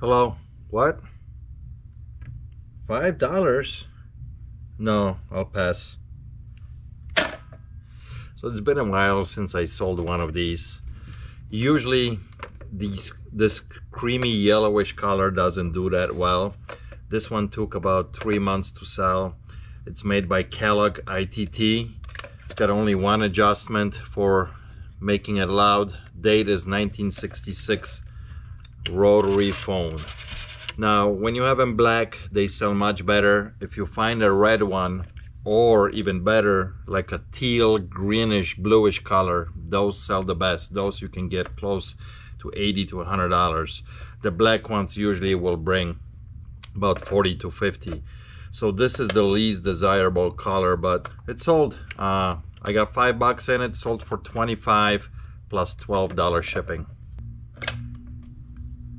Hello? What? Five dollars? No, I'll pass. So it's been a while since I sold one of these. Usually these this creamy yellowish color doesn't do that well. This one took about three months to sell. It's made by Kellogg ITT. It's got only one adjustment for making it loud. Date is 1966 rotary phone. Now, when you have them black, they sell much better. If you find a red one, or even better, like a teal, greenish, bluish color, those sell the best. Those you can get close to 80 to 100 dollars. The black ones usually will bring about 40 to 50. So this is the least desirable color, but it sold. Uh, I got five bucks in it, sold for 25 plus $12 shipping.